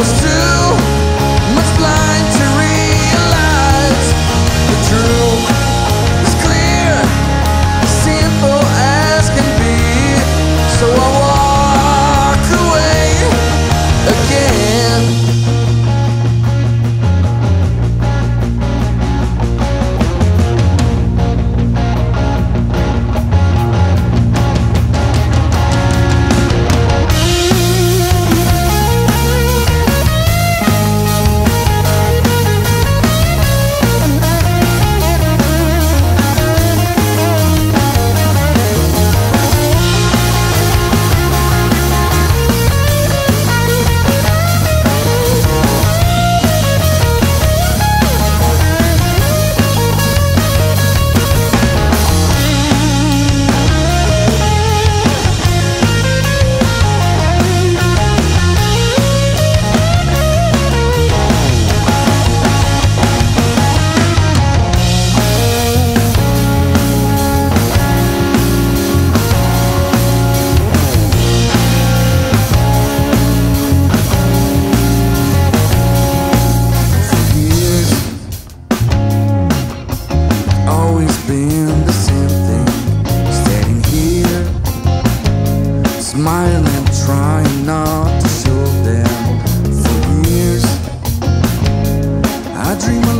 我 trying not to show them for years. I dream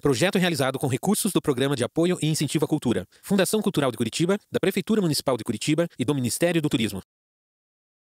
Projeto realizado com recursos do Programa de Apoio e Incentivo à Cultura, Fundação Cultural de Curitiba, da Prefeitura Municipal de Curitiba e do Ministério do Turismo.